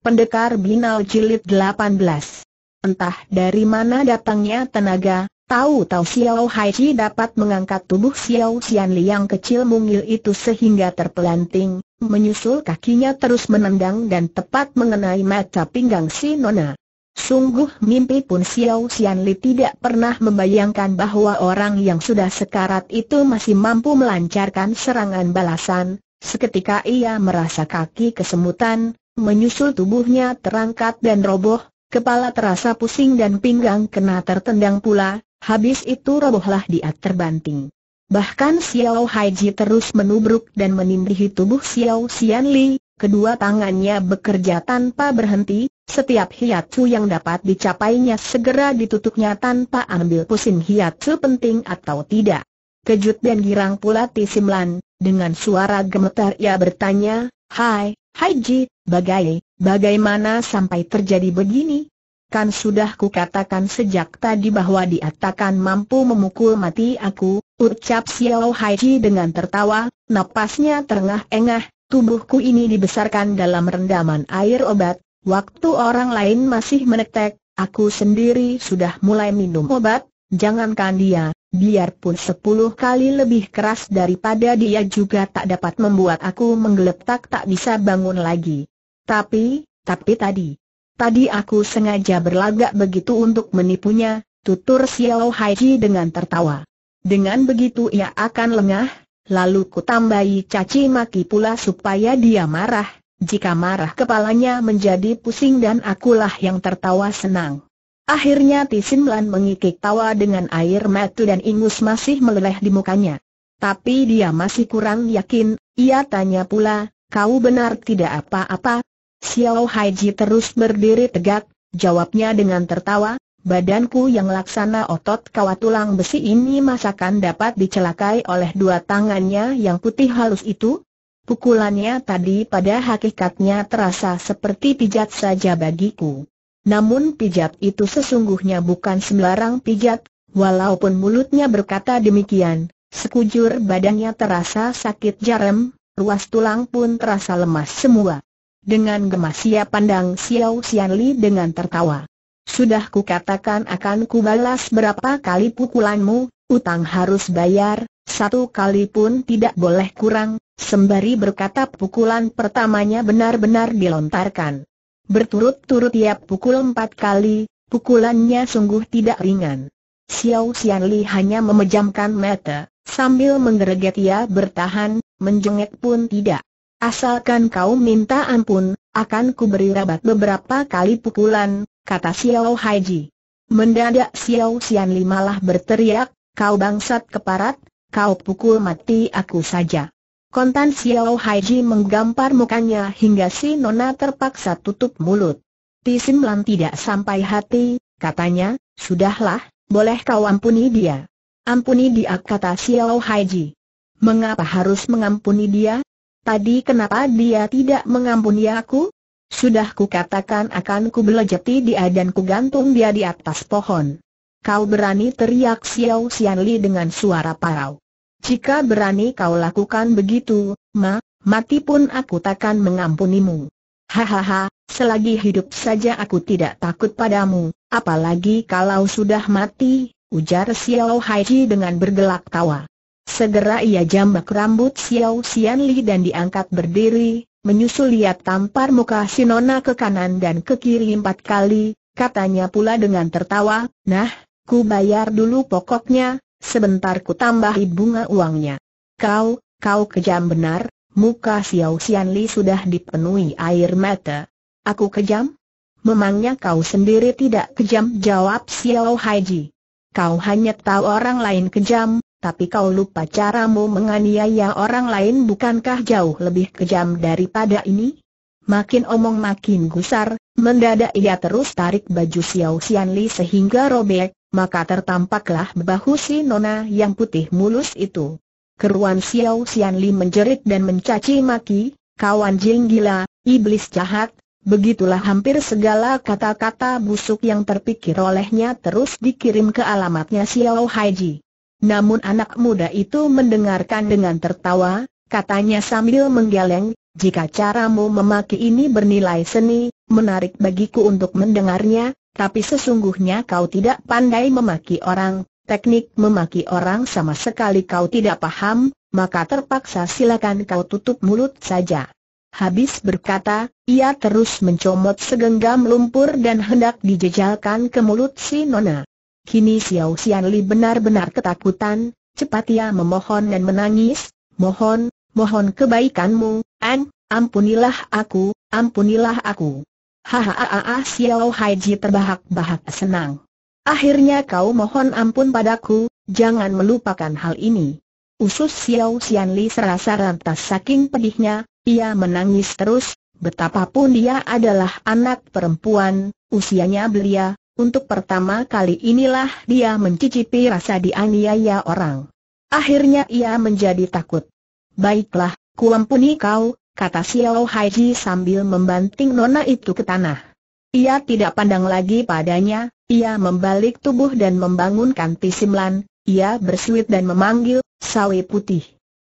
Pendekar Binal Jilid 18 Entah dari mana datangnya tenaga, tahu-tahu Xiao Haiji dapat mengangkat tubuh Xiao Xianli yang kecil mungil itu sehingga terpelanting, menyusul kakinya terus menendang dan tepat mengenai mata pinggang si Nona. Sungguh mimpi pun Xiao Xianli tidak pernah membayangkan bahwa orang yang sudah sekarat itu masih mampu melancarkan serangan balasan, seketika ia merasa kaki kesemutan, menyusul tubuhnya terangkat dan roboh, kepala terasa pusing dan pinggang kena tertendang pula, habis itu robohlah dia terbanting. Bahkan Xiao Haiji terus menubruk dan menindihi tubuh Xiao Xianli, kedua tangannya bekerja tanpa berhenti, setiap hiatsu yang dapat dicapainya segera ditutupnya tanpa ambil pusing hiatsu penting atau tidak. Kejut dan girang pula Tisimlan, dengan suara gemetar ia bertanya, Hai, Haiji, bagai, bagaimana sampai terjadi begini? Kan sudah kukatakan sejak tadi bahwa dia takkan mampu memukul mati aku, ucap Xiao Haiji dengan tertawa, napasnya terengah-engah, tubuhku ini dibesarkan dalam rendaman air obat, waktu orang lain masih menetek, aku sendiri sudah mulai minum obat, jangankan dia, biarpun sepuluh kali lebih keras daripada dia juga tak dapat membuat aku menggeletak tak bisa bangun lagi. Tapi, tapi tadi, tadi aku sengaja berlagak begitu untuk menipunya, tutur Xiao Haiji dengan tertawa. Dengan begitu ia akan lengah, lalu ku tambahi caci maki pula supaya dia marah, jika marah kepalanya menjadi pusing dan akulah yang tertawa senang. Akhirnya Tisimlan mengikik tawa dengan air mata dan ingus masih meleleh di mukanya. Tapi dia masih kurang yakin, ia tanya pula, kau benar tidak apa-apa? Xiao Haiji terus berdiri tegak, jawabnya dengan tertawa, badanku yang laksana otot kawat tulang besi ini masakan dapat dicelakai oleh dua tangannya yang putih halus itu? Pukulannya tadi pada hakikatnya terasa seperti pijat saja bagiku. Namun pijat itu sesungguhnya bukan sembarang pijat, walaupun mulutnya berkata demikian, sekujur badannya terasa sakit jarum, ruas tulang pun terasa lemas semua. Dengan gemas ia pandang Xiao Xianli dengan tertawa. Sudah kukatakan akan kubalas berapa kali pukulanmu, utang harus bayar, satu kali pun tidak boleh kurang, sembari berkata pukulan pertamanya benar-benar dilontarkan. Berturut-turut ia pukul empat kali, pukulannya sungguh tidak ringan. Xiao Xianli hanya memejamkan mata, sambil menggereget ia bertahan, menjengek pun tidak. Asalkan kau minta ampun, akan kuberi rabat beberapa kali pukulan, kata Xiao Haiji. Mendadak Xiao Xianli malah berteriak, kau bangsat keparat, kau pukul mati aku saja. Kontan Xiao Haiji menggampar mukanya hingga si Nona terpaksa tutup mulut. Tisim Lam tidak sampai hati, katanya, sudahlah, boleh kau ampuni dia. Ampuni dia kata Xiao Haiji. Mengapa harus mengampuni dia? Tadi kenapa dia tidak mengampuni aku? Sudah kukatakan akan ku belajati dia dan ku gantung dia di atas pohon. Kau berani teriak Xiao Xianli dengan suara parau. Jika berani kau lakukan begitu, ma, mati pun aku takkan mengampunimu. Hahaha, selagi hidup saja aku tidak takut padamu, apalagi kalau sudah mati, ujar Xiao Haiji dengan bergelak tawa. Segera ia jambak rambut Xiao Xianli dan diangkat berdiri, menyusul lihat tampar muka Sinona ke kanan dan ke kiri empat kali, katanya pula dengan tertawa, nah, ku bayar dulu pokoknya, sebentar ku tambahi bunga uangnya. Kau, kau kejam benar, muka Xiao Xianli sudah dipenuhi air mata. Aku kejam? Memangnya kau sendiri tidak kejam jawab Xiao Haiji. Kau hanya tahu orang lain kejam, tapi kau lupa caramu menganiaya orang lain bukankah jauh lebih kejam daripada ini? Makin omong makin gusar, mendadak ia terus tarik baju Xiao Xianli sehingga robek, maka tertampaklah bahu si nona yang putih mulus itu. Keruan Xiao Xianli menjerit dan mencaci maki, kawan jing gila, iblis jahat, begitulah hampir segala kata-kata busuk yang terpikir olehnya terus dikirim ke alamatnya Xiao Haiji. Namun anak muda itu mendengarkan dengan tertawa, katanya sambil menggeleng, jika caramu memaki ini bernilai seni, menarik bagiku untuk mendengarnya, tapi sesungguhnya kau tidak pandai memaki orang, teknik memaki orang sama sekali kau tidak paham, maka terpaksa silakan kau tutup mulut saja. Habis berkata, ia terus mencomot segenggam lumpur dan hendak dijejalkan ke mulut si Nona. Kini Xiao Xian Li benar-benar ketakutan, cepat ia memohon dan menangis, mohon, mohon kebaikanmu, An, ampunilah aku, ampunilah aku. Hahaha Xiao Haiji terbahak-bahak senang. Akhirnya kau mohon ampun padaku, jangan melupakan hal ini. Usus Xiao Xian Li serasa rantas saking pedihnya, ia menangis terus, betapapun dia adalah anak perempuan, usianya belia, untuk pertama kali inilah dia mencicipi rasa dianiaya orang. Akhirnya ia menjadi takut. Baiklah, kuampuni kau, kata Xiao Haiji sambil membanting nona itu ke tanah. Ia tidak pandang lagi padanya, ia membalik tubuh dan membangunkan Tisimlan, ia bersuit dan memanggil, sawi putih.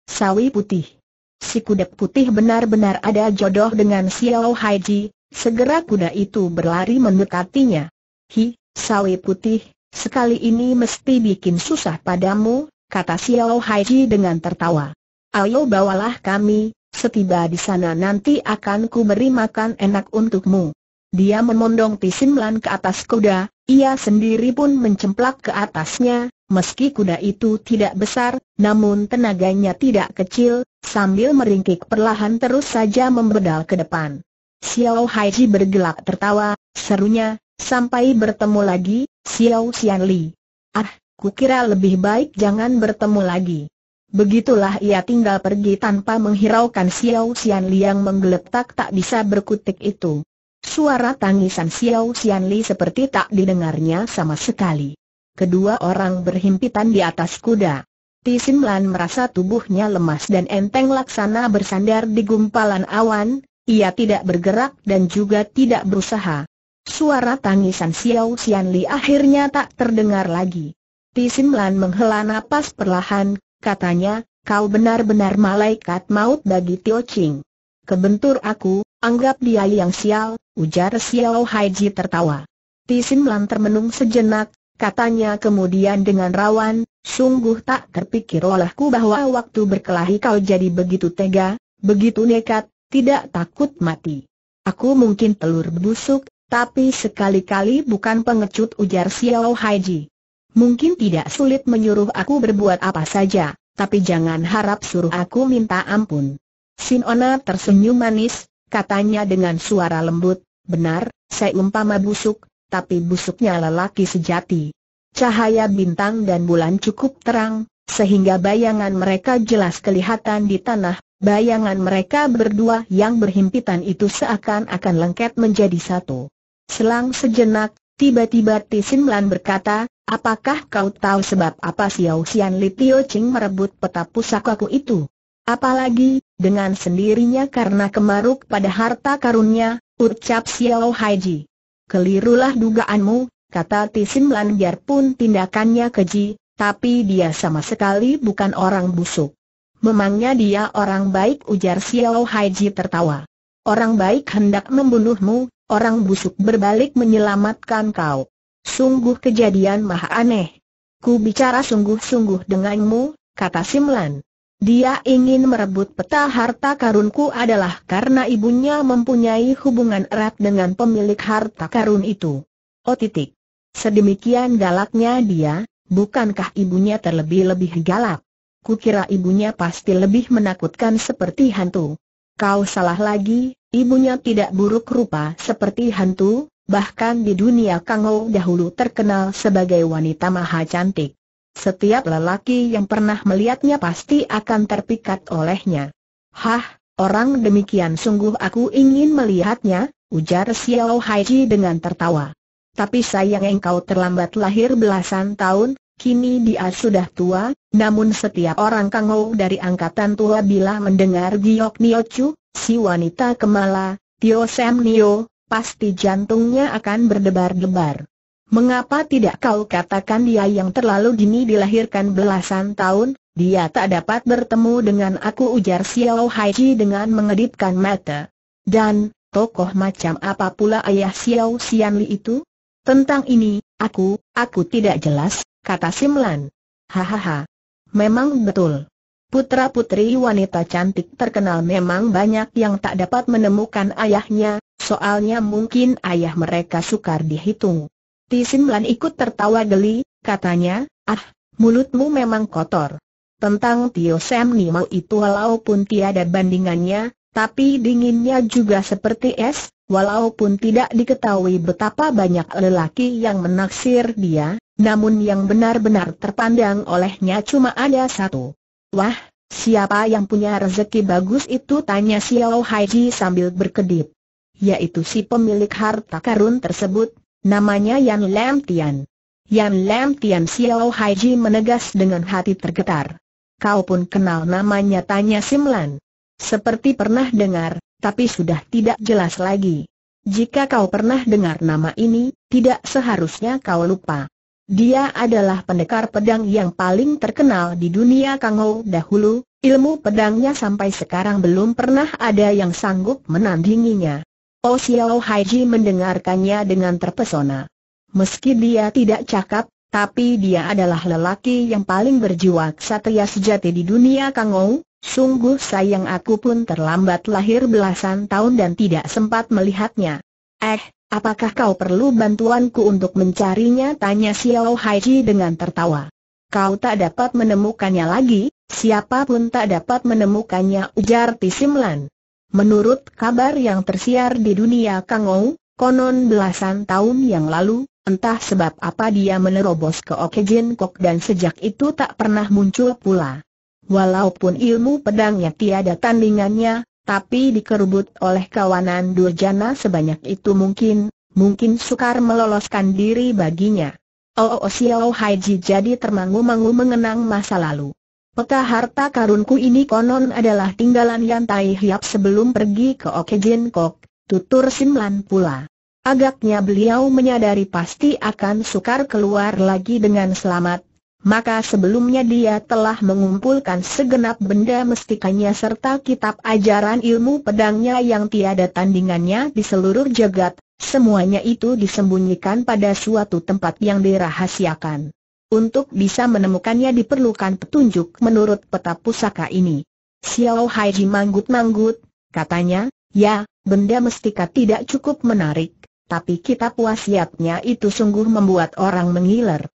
Sawi putih. Si kuda putih benar-benar ada jodoh dengan Xiao Haiji, segera kuda itu berlari mendekatinya. Hi, sawi putih, sekali ini mesti bikin susah padamu, kata Xiao Haiji dengan tertawa. Ayo bawalah kami, setiba di sana nanti akan ku beri makan enak untukmu. Dia memondong Tisimlan ke atas kuda, ia sendiri pun mencemplak ke atasnya, Meski kuda itu tidak besar, namun tenaganya tidak kecil, sambil meringkik perlahan terus saja membedal ke depan. Xiao Haiji bergelak tertawa, serunya, sampai bertemu lagi, Xiao Xianli. Ah, kukira lebih baik jangan bertemu lagi. Begitulah ia tinggal pergi tanpa menghiraukan Xiao Xianli yang menggeletak tak bisa berkutik itu. Suara tangisan Xiao Xianli seperti tak didengarnya sama sekali. Kedua orang berhimpitan di atas kuda. Tisim Lan merasa tubuhnya lemas dan enteng laksana bersandar di gumpalan awan, ia tidak bergerak dan juga tidak berusaha. Suara tangisan Xiao Xianli akhirnya tak terdengar lagi. Tisim Lan menghela napas perlahan, katanya, kau benar-benar malaikat maut bagi Tio Ching. Kebentur aku, anggap dia yang sial, ujar Xiao Haiji tertawa. Tisim Lan termenung sejenak, Katanya kemudian dengan rawan, sungguh tak terpikir olehku bahwa waktu berkelahi kau jadi begitu tega, begitu nekat, tidak takut mati. Aku mungkin telur busuk, tapi sekali-kali bukan pengecut ujar Xiao Haiji. Mungkin tidak sulit menyuruh aku berbuat apa saja, tapi jangan harap suruh aku minta ampun. Sinona tersenyum manis, katanya dengan suara lembut, benar, saya umpama busuk, tapi busuknya lelaki sejati. Cahaya bintang dan bulan cukup terang, sehingga bayangan mereka jelas kelihatan di tanah, bayangan mereka berdua yang berhimpitan itu seakan-akan lengket menjadi satu. Selang sejenak, tiba-tiba Tisimlan berkata, apakah kau tahu sebab apa Xiao Xian Li Tio Ching merebut peta pusakaku itu? Apalagi, dengan sendirinya karena kemaruk pada harta karunnya, ucap Xiao Haiji. Kelirulah dugaanmu, kata Tisim Lan biarpun tindakannya keji, tapi dia sama sekali bukan orang busuk. Memangnya dia orang baik ujar Xiao Haiji tertawa. Orang baik hendak membunuhmu, orang busuk berbalik menyelamatkan kau. Sungguh kejadian maha aneh. Ku bicara sungguh-sungguh denganmu, kata Simlan. Dia ingin merebut peta harta karunku adalah karena ibunya mempunyai hubungan erat dengan pemilik harta karun itu. Oh titik. Sedemikian galaknya dia, bukankah ibunya terlebih-lebih galak? Kukira ibunya pasti lebih menakutkan seperti hantu. Kau salah lagi, ibunya tidak buruk rupa seperti hantu, bahkan di dunia Kangou dahulu terkenal sebagai wanita maha cantik. Setiap lelaki yang pernah melihatnya pasti akan terpikat olehnya. Hah, orang demikian sungguh aku ingin melihatnya, ujar Xiao Haiji dengan tertawa. Tapi sayang engkau terlambat lahir belasan tahun, kini dia sudah tua, namun setiap orang Kangou dari angkatan tua bila mendengar Giok Nio Chu, si wanita kemala, Tio Sam Nio, pasti jantungnya akan berdebar-debar. Mengapa tidak kau katakan dia yang terlalu dini dilahirkan belasan tahun, dia tak dapat bertemu dengan aku ujar Xiao Haiji dengan mengedipkan mata. Dan, tokoh macam apa pula ayah Xiao Xianli itu? Tentang ini, aku, aku tidak jelas, kata Simlan. Hahaha. Memang betul. Putra-putri wanita cantik terkenal memang banyak yang tak dapat menemukan ayahnya, soalnya mungkin ayah mereka sukar dihitung. Tisimlan ikut tertawa geli, katanya, ah, mulutmu memang kotor. Tentang Tio Sam Nimo itu walaupun tiada bandingannya, tapi dinginnya juga seperti es, walaupun tidak diketahui betapa banyak lelaki yang menaksir dia, namun yang benar-benar terpandang olehnya cuma ada satu. Wah, siapa yang punya rezeki bagus itu tanya Xiao Haiji sambil berkedip. Yaitu si pemilik harta karun tersebut, namanya Yan Lam Tian. Yan Lam Tian Xiao Haiji menegas dengan hati tergetar. Kau pun kenal namanya tanya Simlan. Seperti pernah dengar, tapi sudah tidak jelas lagi. Jika kau pernah dengar nama ini, tidak seharusnya kau lupa. Dia adalah pendekar pedang yang paling terkenal di dunia Kangou dahulu, ilmu pedangnya sampai sekarang belum pernah ada yang sanggup menandinginya. Oh Xiao Haiji mendengarkannya dengan terpesona. Meski dia tidak cakap, tapi dia adalah lelaki yang paling berjiwa ksatria sejati di dunia Kangou, sungguh sayang aku pun terlambat lahir belasan tahun dan tidak sempat melihatnya. Eh, apakah kau perlu bantuanku untuk mencarinya? Tanya Xiao Haiji dengan tertawa. Kau tak dapat menemukannya lagi, siapa pun tak dapat menemukannya ujar Tisimlan. Menurut kabar yang tersiar di dunia Kangou, konon belasan tahun yang lalu, Entah sebab apa dia menerobos ke Okejin Kok dan sejak itu tak pernah muncul pula. Walaupun ilmu pedangnya tiada tandingannya, tapi dikerubut oleh kawanan Durjana sebanyak itu mungkin, mungkin sukar meloloskan diri baginya. Oh, oh Xiao Haiji jadi termangu-mangu mengenang masa lalu. Peta harta karunku ini konon adalah tinggalan Yan Tai Hiap sebelum pergi ke Okejin Kok, tutur Simlan pula. Agaknya beliau menyadari pasti akan sukar keluar lagi dengan selamat, maka sebelumnya dia telah mengumpulkan segenap benda mestikanya serta kitab ajaran ilmu pedangnya yang tiada tandingannya di seluruh jagat, semuanya itu disembunyikan pada suatu tempat yang dirahasiakan. Untuk bisa menemukannya diperlukan petunjuk menurut peta pusaka ini. Xiao Haiji manggut-manggut, katanya, ya, benda mestika tidak cukup menarik, tapi kitab wasiatnya itu sungguh membuat orang mengiler.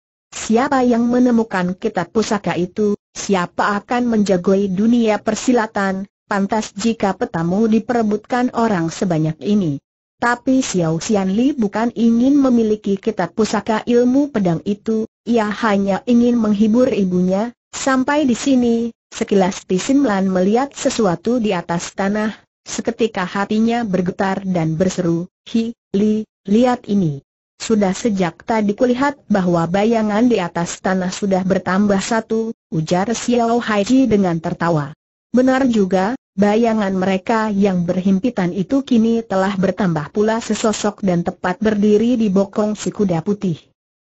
Siapa yang menemukan kitab pusaka itu, siapa akan menjagoi dunia persilatan, pantas jika petamu diperebutkan orang sebanyak ini. Tapi Xiao Xianli bukan ingin memiliki kitab pusaka ilmu pedang itu, ia hanya ingin menghibur ibunya. Sampai di sini, sekilas Tisimlan melihat sesuatu di atas tanah, seketika hatinya bergetar dan berseru, Hi, Li, lihat ini. Sudah sejak tadi kulihat bahwa bayangan di atas tanah sudah bertambah satu, ujar Xiao Haiji dengan tertawa. Benar juga, bayangan mereka yang berhimpitan itu kini telah bertambah pula sesosok dan tepat berdiri di bokong si kuda putih.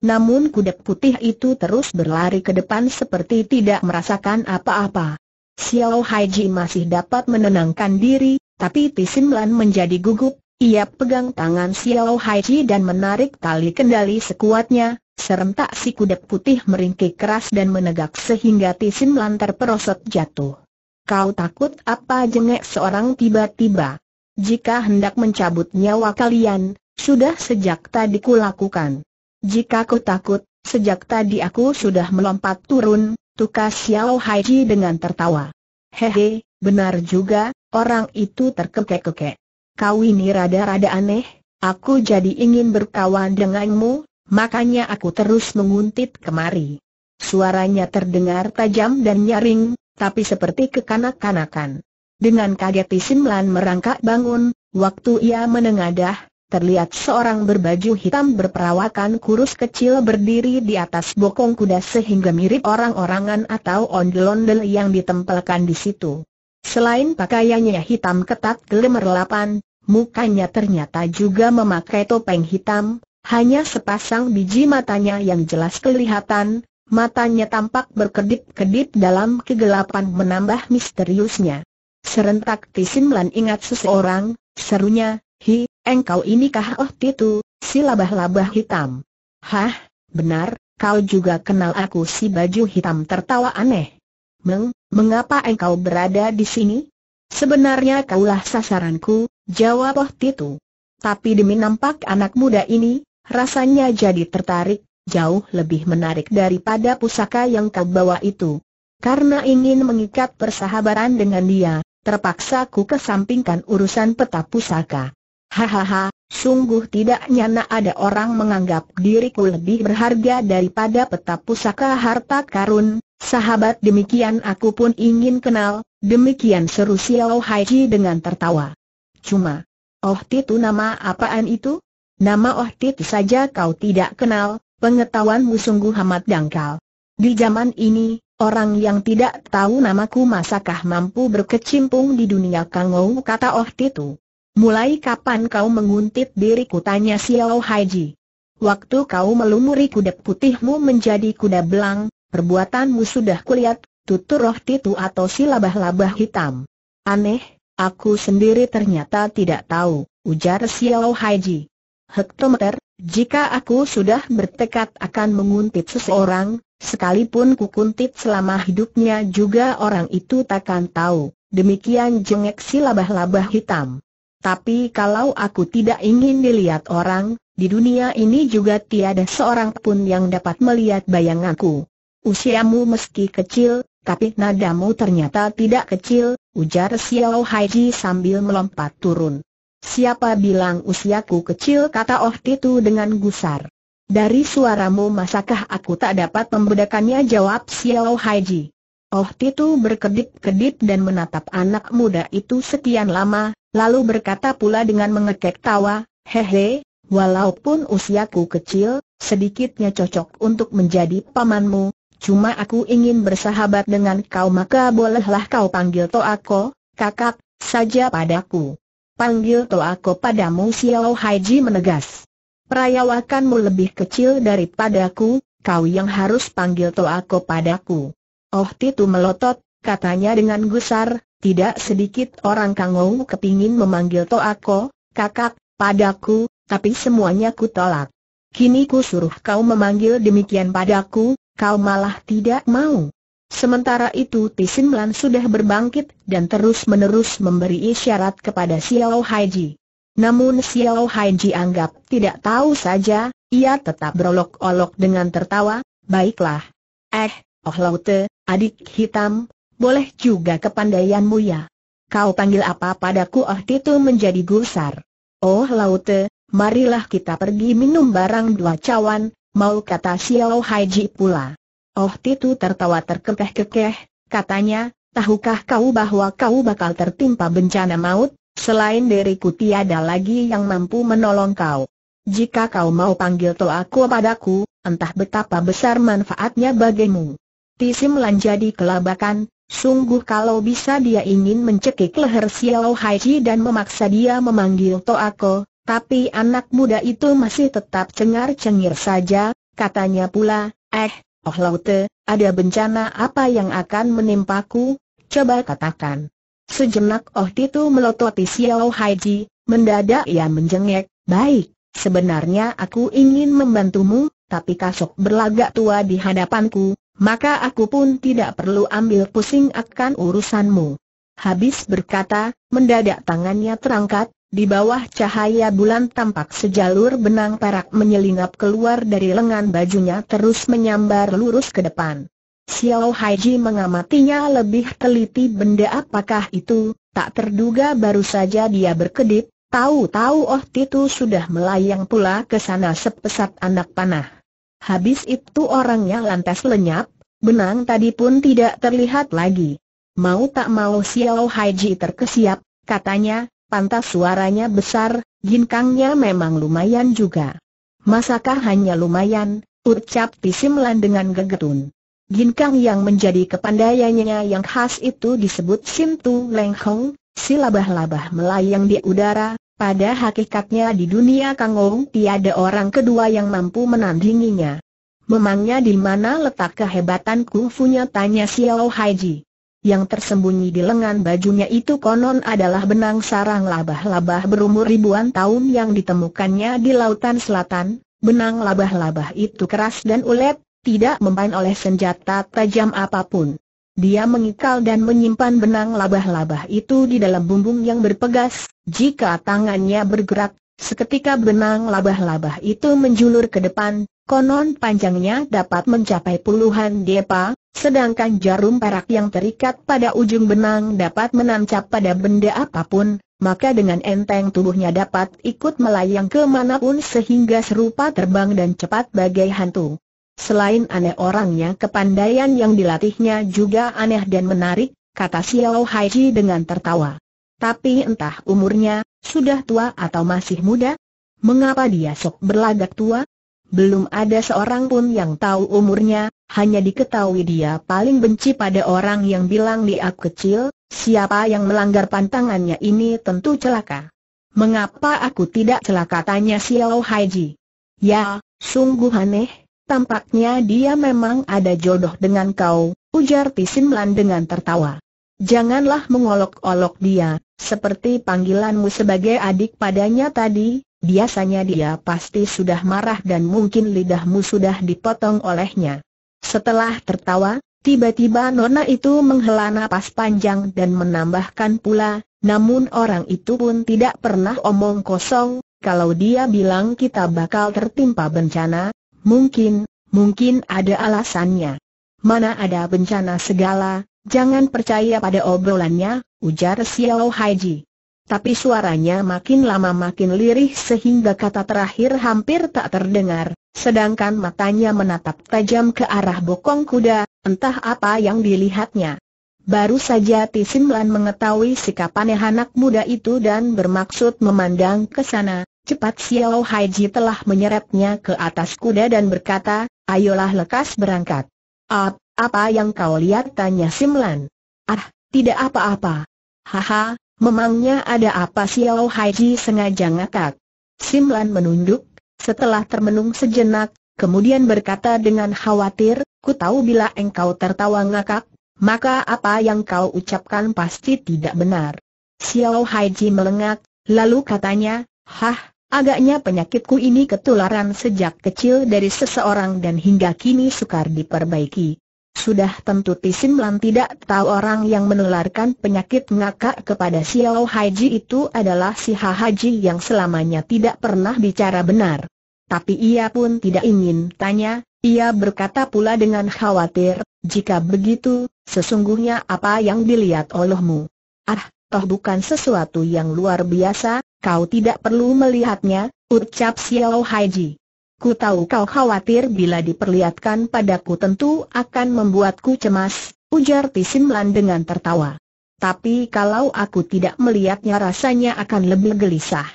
Namun kuda putih itu terus berlari ke depan seperti tidak merasakan apa-apa. Xiao Haiji masih dapat menenangkan diri, tapi Tisimlan menjadi gugup, ia pegang tangan Xiao Haiji dan menarik tali kendali sekuatnya, serentak si kuda putih meringkik keras dan menegak sehingga Tisin Lan terperosot jatuh. Kau takut apa jengek seorang tiba-tiba? Jika hendak mencabut nyawa kalian, sudah sejak tadi kulakukan. Jika kau takut, sejak tadi aku sudah melompat turun, tukas Xiao Haiji dengan tertawa. Hehe, benar juga, orang itu terkekek-kekek. Kau ini rada-rada aneh, aku jadi ingin berkawan denganmu, makanya aku terus menguntit kemari. Suaranya terdengar tajam dan nyaring, tapi seperti kekanak-kanakan. Dengan kaget Simlan merangkak bangun, waktu ia menengadah, terlihat seorang berbaju hitam berperawakan kurus kecil berdiri di atas bokong kuda sehingga mirip orang-orangan atau ondel-ondel yang ditempelkan di situ. Selain pakaiannya hitam ketat gemerlapan, mukanya ternyata juga memakai topeng hitam, hanya sepasang biji matanya yang jelas kelihatan, matanya tampak berkedip-kedip dalam kegelapan menambah misteriusnya. Serentak Tisimlan ingat seseorang, serunya, Hi, engkau inikah oh Titu, si labah-labah hitam. Hah, benar, kau juga kenal aku si baju hitam tertawa aneh. Meng, mengapa engkau berada di sini? Sebenarnya kaulah sasaranku, jawab oh Titu. Tapi demi nampak anak muda ini, rasanya jadi tertarik, jauh lebih menarik daripada pusaka yang kau bawa itu. Karena ingin mengikat persahabatan dengan dia, terpaksa ku kesampingkan urusan peta pusaka. Hahaha, sungguh tidak nyana ada orang menganggap diriku lebih berharga daripada peta pusaka harta karun, sahabat demikian aku pun ingin kenal, demikian seru Xiao Haiji dengan tertawa. Cuma, oh Titu nama apaan itu? Nama Oh Titu saja kau tidak kenal, pengetahuanmu sungguh amat dangkal. Di zaman ini, orang yang tidak tahu namaku masakah mampu berkecimpung di dunia Kangou kata Oh Titu. Mulai kapan kau menguntit diriku tanya Xiao Haiji. Waktu kau melumuri kuda putihmu menjadi kuda belang, perbuatanmu sudah kulihat, tutur roh titu atau si labah-labah hitam. Aneh, aku sendiri ternyata tidak tahu, ujar Xiao Haiji. Hektometer, jika aku sudah bertekad akan menguntit seseorang, sekalipun kukuntit selama hidupnya juga orang itu takkan tahu, demikian jengek si labah-labah hitam. Tapi kalau aku tidak ingin dilihat orang, di dunia ini juga tiada seorang pun yang dapat melihat bayanganku. Usiamu meski kecil, tapi nadamu ternyata tidak kecil, ujar Xiao Haiji sambil melompat turun. Siapa bilang usiaku kecil kata Oh Titu dengan gusar. Dari suaramu masakah aku tak dapat membedakannya jawab Xiao Haiji. Oh Titu berkedip-kedip dan menatap anak muda itu sekian lama, lalu berkata pula dengan mengekek tawa, Hehe, walaupun usiaku kecil, sedikitnya cocok untuk menjadi pamanmu, cuma aku ingin bersahabat dengan kau maka bolehlah kau panggil Toako, kakak, saja padaku. Panggil Toako padamu Xiao Haiji menegas. Perayawakanmu lebih kecil daripadaku, kau yang harus panggil Toako padaku. Oh Titu melotot, katanya dengan gusar, tidak sedikit orang Kangou kepingin memanggil Toako, kakak, padaku, tapi semuanya ku tolak. Kini ku suruh kau memanggil demikian padaku, kau malah tidak mau. Sementara itu Tisimlan sudah berbangkit dan terus-menerus memberi isyarat kepada Xiao Haiji. Namun Xiao Haiji anggap tidak tahu saja, ia tetap berolok-olok dengan tertawa, baiklah. Eh, Oh Laute, adik hitam, boleh juga kepandaianmu ya. Kau panggil apa padaku Oh itu menjadi gusar. Oh Laute, marilah kita pergi minum barang dua cawan, mau kata Xiao Haiji pula. Oh Titu tertawa terkekeh-kekeh, katanya, tahukah kau bahwa kau bakal tertimpa bencana maut, selain diriku tiada lagi yang mampu menolong kau. Jika kau mau panggil toaku padaku, entah betapa besar manfaatnya bagimu. Tisim jadi kelabakan, sungguh kalau bisa dia ingin mencekik leher Xiao Haiji dan memaksa dia memanggil Toako, tapi anak muda itu masih tetap cengar-cengir saja, katanya pula, eh, Oh Laute, ada bencana apa yang akan menimpaku? Coba katakan. Sejenak Oh Titu melototi Xiao Haiji, mendadak ia menjengek, baik, sebenarnya aku ingin membantumu, tapi kasok berlagak tua di hadapanku, maka aku pun tidak perlu ambil pusing akan urusanmu. Habis berkata, mendadak tangannya terangkat, di bawah cahaya bulan tampak sejalur benang perak menyelinap keluar dari lengan bajunya terus menyambar lurus ke depan. Xiao Haiji mengamatinya lebih teliti benda apakah itu, tak terduga baru saja dia berkedip, tahu-tahu Oh Titu sudah melayang pula ke sana sepesat anak panah. Habis itu orangnya lantas lenyap, benang tadi pun tidak terlihat lagi. Mau tak mau Xiao Haiji terkesiap, katanya, pantas suaranya besar, ginkangnya memang lumayan juga. Masakah hanya lumayan, ucap Pisimlan dengan gegetun. Ginkang yang menjadi kepandaiannya yang khas itu disebut Sintu Leng Hong, si labah-labah melayang di udara, pada hakikatnya di dunia Kangong tiada orang kedua yang mampu menandinginya. Memangnya di mana letak kehebatan kungfunya tanya Xiao Haiji. Yang tersembunyi di lengan bajunya itu konon adalah benang sarang labah-labah berumur ribuan tahun yang ditemukannya di lautan selatan. Benang labah-labah itu keras dan ulet, tidak mempan oleh senjata tajam apa pun. Dia mengikal dan menyimpan benang labah-labah itu di dalam bumbung yang berpegas, jika tangannya bergerak, seketika benang labah-labah itu menjulur ke depan, konon panjangnya dapat mencapai puluhan depa, sedangkan jarum perak yang terikat pada ujung benang dapat menancap pada benda apa pun, maka dengan enteng tubuhnya dapat ikut melayang ke mana pun sehingga serupa terbang dan cepat bagai hantu. Selain aneh orangnya kepandaian yang dilatihnya juga aneh dan menarik, kata Xiao Haiji dengan tertawa. Tapi entah umurnya, sudah tua atau masih muda? Mengapa dia sok berlagak tua? Belum ada seorang pun yang tahu umurnya, hanya diketahui dia paling benci pada orang yang bilang dia kecil, siapa yang melanggar pantangannya ini tentu celaka. Mengapa aku tidak celaka tanya Xiao Haiji? Ya, sungguh aneh, Tampaknya dia memang ada jodoh dengan kau, ujar Tisimlan dengan tertawa. Janganlah mengolok-olok dia, seperti panggilanmu sebagai adik padanya tadi, biasanya dia pasti sudah marah dan mungkin lidahmu sudah dipotong olehnya. Setelah tertawa, tiba-tiba nona itu menghela napas panjang dan menambahkan pula, namun orang itu pun tidak pernah omong kosong, kalau dia bilang kita bakal tertimpa bencana, Mungkin, mungkin ada alasannya. Mana ada bencana segala, jangan percaya pada obrolannya, ujar Xiao Haiji. Tapi suaranya makin lama makin lirih sehingga kata terakhir hampir tak terdengar, sedangkan matanya menatap tajam ke arah bokong kuda, entah apa yang dilihatnya. Baru saja Tisimlan mengetahui sikap aneh anak muda itu dan bermaksud memandang ke sana, Cepat Xiao Haiji telah menyeretnya ke atas kuda dan berkata, ayolah lekas berangkat. Ap, apa yang kau lihat? Tanya Simlan. Ah, tidak apa-apa. Haha, memangnya ada apa Xiao Haiji sengaja ngakak. Simlan menunduk, setelah termenung sejenak, kemudian berkata dengan khawatir, ku tahu bila engkau tertawa ngakak, maka apa yang kau ucapkan pasti tidak benar. Xiao Haiji melengak, lalu katanya, Hah, Agaknya penyakitku ini ketularan sejak kecil dari seseorang dan hingga kini sukar diperbaiki. Sudah tentu Tisim Lam tidak tahu orang yang menularkan penyakit ngakak kepada Xiao Haji itu adalah si Ha Haji yang selamanya tidak pernah bicara benar. Tapi ia pun tidak ingin tanya, ia berkata pula dengan khawatir, jika begitu, sesungguhnya apa yang dilihat olehmu? Ah, toh bukan sesuatu yang luar biasa, Kau tidak perlu melihatnya, ucap Xiao Haiji. Ku tahu kau khawatir bila diperlihatkan padaku tentu akan membuatku cemas, ujar Tisimlan dengan tertawa. Tapi kalau aku tidak melihatnya rasanya akan lebih gelisah.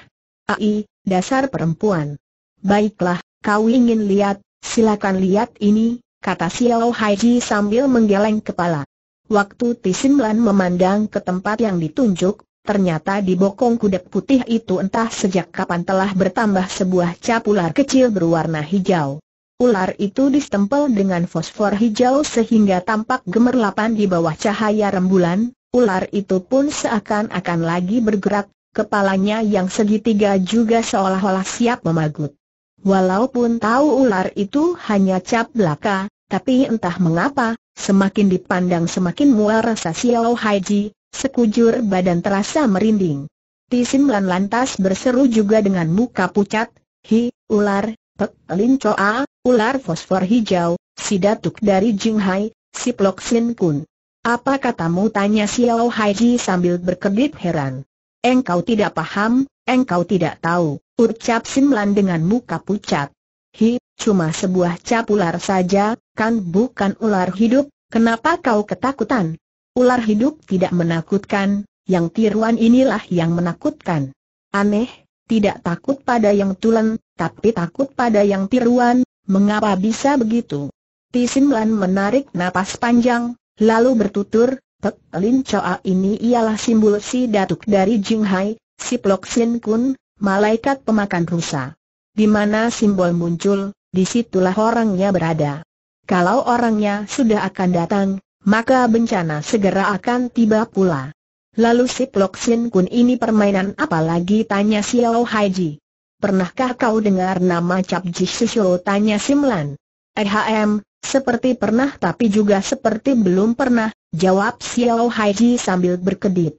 Ai, dasar perempuan. Baiklah, kau ingin lihat, silakan lihat ini, kata Xiao Haiji sambil menggeleng kepala. Waktu Tisimlan memandang ke tempat yang ditunjuk, Ternyata di bokong kuda putih itu entah sejak kapan telah bertambah sebuah cap ular kecil berwarna hijau. Ular itu distempel dengan fosfor hijau sehingga tampak gemerlapan di bawah cahaya rembulan, ular itu pun seakan-akan lagi bergerak, kepalanya yang segitiga juga seolah-olah siap memagut. Walaupun tahu ular itu hanya cap belaka, tapi entah mengapa, semakin dipandang semakin mual rasa Xiao Haiji, Sekujur badan terasa merinding. Tisim Lan lantas berseru juga dengan muka pucat, Hi, ular, Pek Lin Choa, ular fosfor hijau, si datuk dari Jinghai, si Plok Sin Kun. Apa katamu tanya Xiao Haiji sambil berkedip heran. Engkau tidak paham, engkau tidak tahu, ucap Simlan dengan muka pucat. Hi, cuma sebuah cap ular saja, kan bukan ular hidup, kenapa kau ketakutan? Ular hidup tidak menakutkan, yang tiruan inilah yang menakutkan. Aneh, tidak takut pada yang tulen, tapi takut pada yang tiruan, mengapa bisa begitu? Tisimlan menarik napas panjang, lalu bertutur, Pek Lin Choa ini ialah simbol si datuk dari Jinghai, si Plok Sin Kun, malaikat pemakan rusa. Di mana simbol muncul, di situlah orangnya berada. Kalau orangnya sudah akan datang, maka bencana segera akan tiba pula. Lalu si Sin Kun ini permainan apa lagi tanya Xiao Haiji. Pernahkah kau dengar nama Cap Ji Shishio tanya Simlan? EHM, seperti pernah tapi juga seperti belum pernah, jawab Xiao Haiji sambil berkedip.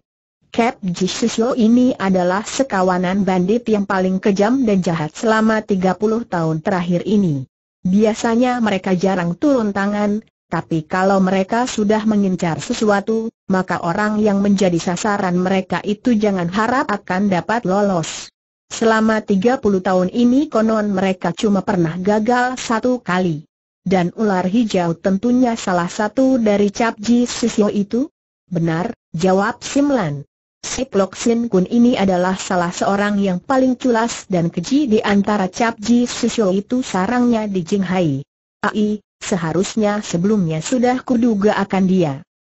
Cap Ji Shishio ini adalah sekawanan bandit yang paling kejam dan jahat selama 30 tahun terakhir ini. Biasanya mereka jarang turun tangan, tapi kalau mereka sudah mengincar sesuatu, maka orang yang menjadi sasaran mereka itu jangan harap akan dapat lolos. Selama 30 tahun ini konon mereka cuma pernah gagal satu kali. Dan ular hijau tentunya salah satu dari Capji Sisyo itu? Benar, jawab Simlan. Si Sin Kun ini adalah salah seorang yang paling culas dan keji di antara Cap Ji Sisyo itu sarangnya di Jinghai. Ai, seharusnya sebelumnya sudah kuduga akan dia.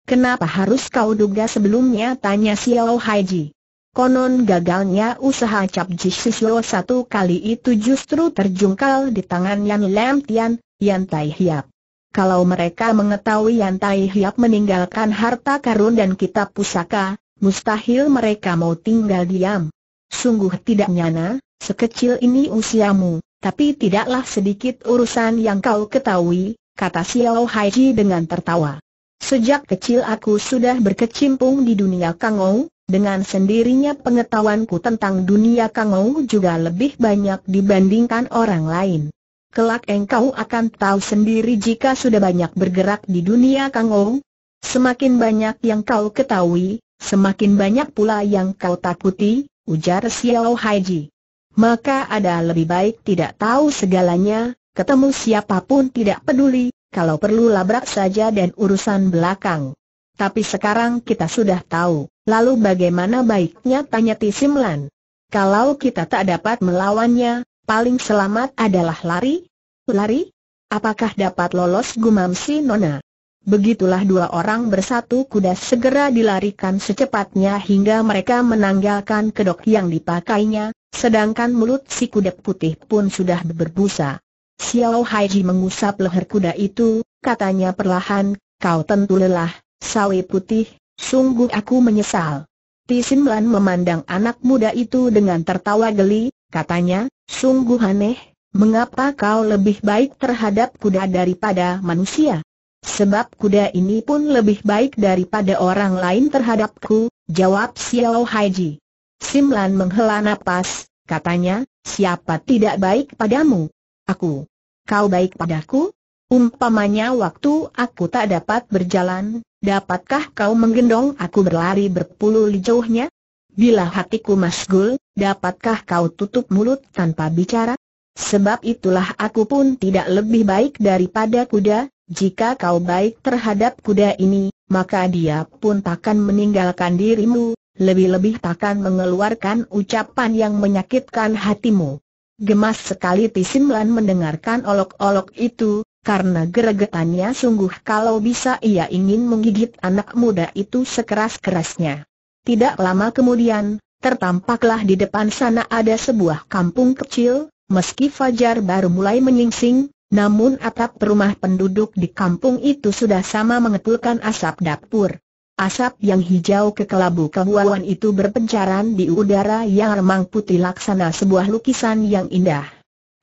Kenapa harus kau duga sebelumnya? Tanya Xiao Haiji. Konon gagalnya usaha Cap Ji Sisyo satu kali itu justru terjungkal di tangan Yan Lam Tian, Yan Tai Hiap. Kalau mereka mengetahui Yan Tai Hiap meninggalkan harta karun dan kitab pusaka, Mustahil mereka mau tinggal diam. Sungguh tidak nyana, sekecil ini usiamu, tapi tidaklah sedikit urusan yang kau ketahui, kata Xiao Haiji dengan tertawa. Sejak kecil aku sudah berkecimpung di dunia Kangou, dengan sendirinya pengetahuanku tentang dunia Kangou juga lebih banyak dibandingkan orang lain. Kelak engkau akan tahu sendiri jika sudah banyak bergerak di dunia Kangou. Semakin banyak yang kau ketahui, Semakin banyak pula yang kau takuti, ujar Xiao Haiji. Maka ada lebih baik tidak tahu segalanya, ketemu siapa pun tidak peduli, kalau perlu labrak saja dan urusan belakang. Tapi sekarang kita sudah tahu, lalu bagaimana baiknya tanya Tisimlan. Kalau kita tak dapat melawannya, paling selamat adalah lari? Lari? Apakah dapat lolos gumam si Nona? Begitulah dua orang bersatu kuda segera dilarikan secepatnya hingga mereka menanggalkan kedok yang dipakainya, sedangkan mulut si kuda putih pun sudah berbusa. Xiao Haiji mengusap leher kuda itu, katanya perlahan, kau tentu lelah, sawi putih, sungguh aku menyesal. Tisimlan memandang anak muda itu dengan tertawa geli, katanya, sungguh aneh, mengapa kau lebih baik terhadap kuda daripada manusia? Sebab kuda ini pun lebih baik daripada orang lain terhadapku, jawab Xiao Haiji. Simlan menghela napas, katanya, siapa tidak baik padamu? Aku. Kau baik padaku? Umpamanya waktu aku tak dapat berjalan, dapatkah kau menggendong aku berlari berpuluh jauhnya? Bila hatiku masgul, dapatkah kau tutup mulut tanpa bicara? Sebab itulah aku pun tidak lebih baik daripada kuda, jika kau baik terhadap kuda ini, maka dia pun takkan meninggalkan dirimu, lebih-lebih takkan mengeluarkan ucapan yang menyakitkan hatimu. Gemas sekali Tisimlan mendengarkan olok-olok itu, karena geregetannya sungguh kalau bisa ia ingin menggigit anak muda itu sekeras-kerasnya. Tidak lama kemudian, tertampaklah di depan sana ada sebuah kampung kecil, meski Fajar baru mulai menyingsing, namun atap rumah penduduk di kampung itu sudah sama mengepulkan asap dapur. Asap yang hijau kekelabu kebuawan itu berpencaran di udara yang remang putih laksana sebuah lukisan yang indah.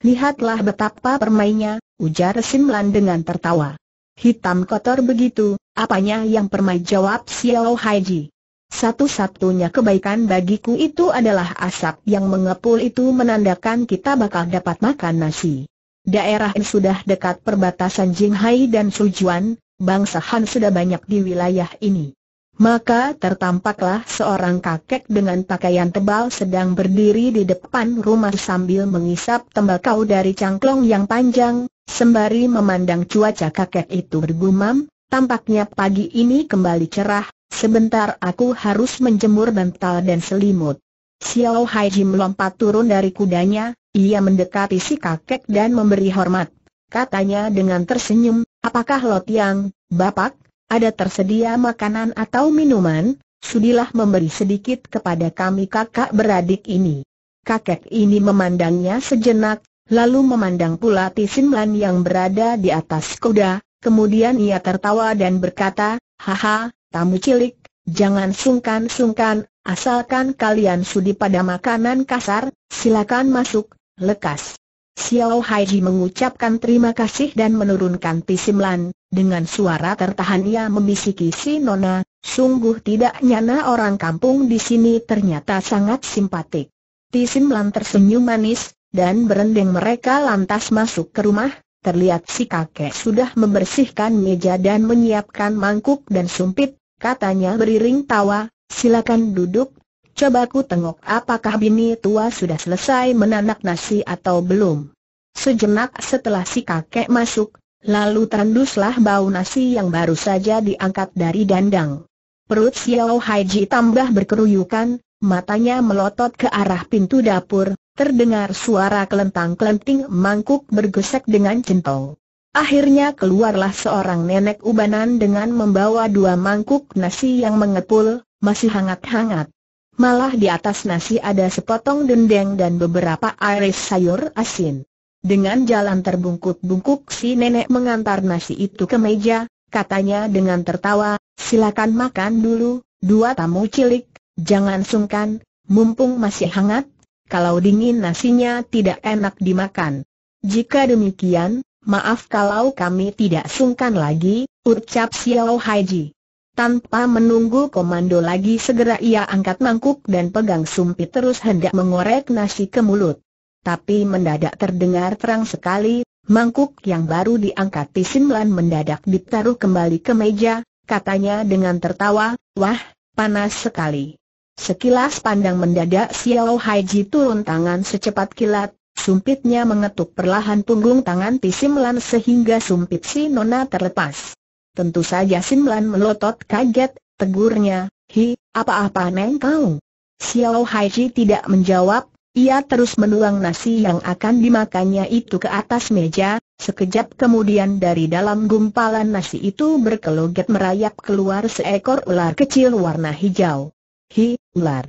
Lihatlah betapa permainnya, ujar Simlan dengan tertawa. Hitam kotor begitu, apanya yang permai jawab Xiao Haiji. Satu-satunya kebaikan bagiku itu adalah asap yang mengepul itu menandakan kita bakal dapat makan nasi. Daerah ini sudah dekat perbatasan Jinghai dan Sujuan, bangsa Han sudah banyak di wilayah ini. Maka tertampaklah seorang kakek dengan pakaian tebal sedang berdiri di depan rumah sambil mengisap tembakau dari cangklong yang panjang, sembari memandang cuaca kakek itu bergumam, tampaknya pagi ini kembali cerah, sebentar aku harus menjemur bantal dan selimut. Xiao Haiji melompat turun dari kudanya, ia mendekati si kakek dan memberi hormat. Katanya dengan tersenyum, apakah Lo Tiang, Bapak, ada tersedia makanan atau minuman? Sudilah memberi sedikit kepada kami kakak beradik ini. Kakek ini memandangnya sejenak, lalu memandang pula Tisimlan yang berada di atas kuda, kemudian ia tertawa dan berkata, Haha, tamu cilik, jangan sungkan-sungkan, asalkan kalian sudi pada makanan kasar, silakan masuk, lekas. Xiao Haiji mengucapkan terima kasih dan menurunkan Tisimlan, dengan suara tertahan ia membisiki si Nona, sungguh tidak nyana orang kampung di sini ternyata sangat simpatik. Tisimlan tersenyum manis, dan berendeng mereka lantas masuk ke rumah, terlihat si kakek sudah membersihkan meja dan menyiapkan mangkuk dan sumpit, katanya beriring tawa, silakan duduk, Coba ku tengok apakah bini tua sudah selesai menanak nasi atau belum. Sejenak setelah si kakek masuk, lalu terenduslah bau nasi yang baru saja diangkat dari dandang. Perut Xiao Haiji tambah berkeruyukan, matanya melotot ke arah pintu dapur, terdengar suara kelentang-kelenting mangkuk bergesek dengan centong. Akhirnya keluarlah seorang nenek ubanan dengan membawa dua mangkuk nasi yang mengepul, masih hangat-hangat. Malah di atas nasi ada sepotong dendeng dan beberapa iris sayur asin. Dengan jalan terbungkuk-bungkuk si nenek mengantar nasi itu ke meja, katanya dengan tertawa, silakan makan dulu, dua tamu cilik, jangan sungkan, mumpung masih hangat, kalau dingin nasinya tidak enak dimakan. Jika demikian, maaf kalau kami tidak sungkan lagi, ucap Xiao Haiji. Tanpa menunggu komando lagi segera ia angkat mangkuk dan pegang sumpit terus hendak mengorek nasi ke mulut. Tapi mendadak terdengar terang sekali, mangkuk yang baru diangkat Tisimlan mendadak ditaruh kembali ke meja, katanya dengan tertawa, wah, panas sekali. Sekilas pandang mendadak Xiao Haiji turun tangan secepat kilat, sumpitnya mengetuk perlahan punggung tangan Tisimlan sehingga sumpit si Nona terlepas. Tentu saja Simlan melotot kaget, tegurnya, Hi, apa-apa neng kau? Xiao Haiji tidak menjawab, ia terus menuang nasi yang akan dimakannya itu ke atas meja, sekejap kemudian dari dalam gumpalan nasi itu berkeloget merayap keluar seekor ular kecil warna hijau. Hi, ular.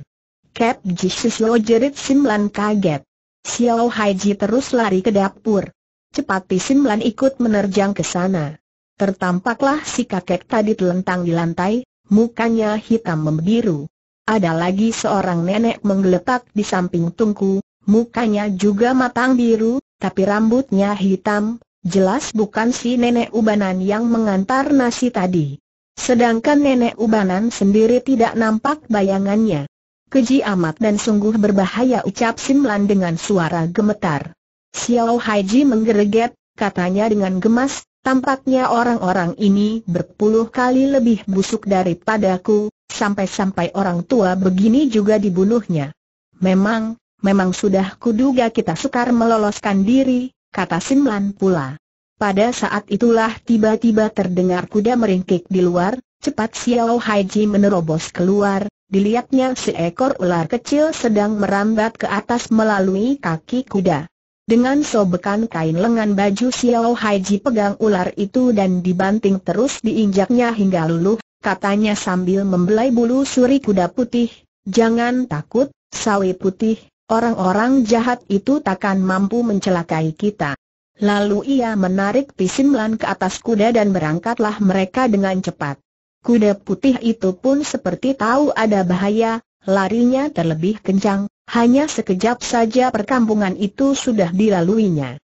Cap Jisisio jerit Simlan kaget. Xiao Haiji terus lari ke dapur. Cepat Simlan ikut menerjang ke sana. Tertampaklah si kakek tadi telentang di lantai, mukanya hitam membiru. Ada lagi seorang nenek menggeletak di samping tungku, mukanya juga matang biru, tapi rambutnya hitam, jelas bukan si nenek ubanan yang mengantar nasi tadi. Sedangkan nenek ubanan sendiri tidak nampak bayangannya. Keji amat dan sungguh berbahaya ucap Simlan dengan suara gemetar. Xiao Haiji menggereget, katanya dengan gemas, Tampaknya orang-orang ini berpuluh kali lebih busuk daripadaku, sampai-sampai orang tua begini juga dibunuhnya. Memang, memang sudah kuduga kita sukar meloloskan diri, kata Simlan pula. Pada saat itulah tiba-tiba terdengar kuda meringkik di luar, cepat Xiao Haiji menerobos keluar, dilihatnya seekor ular kecil sedang merambat ke atas melalui kaki kuda. Dengan sobekan kain lengan baju Xiao Haiji pegang ular itu dan dibanting terus diinjaknya hingga luluh, katanya sambil membelai bulu suri kuda putih, jangan takut, sawi putih, orang-orang jahat itu takkan mampu mencelakai kita. Lalu ia menarik Pisimlan ke atas kuda dan berangkatlah mereka dengan cepat. Kuda putih itu pun seperti tahu ada bahaya, larinya terlebih kencang, hanya sekejap saja perkampungan itu sudah dilaluinya.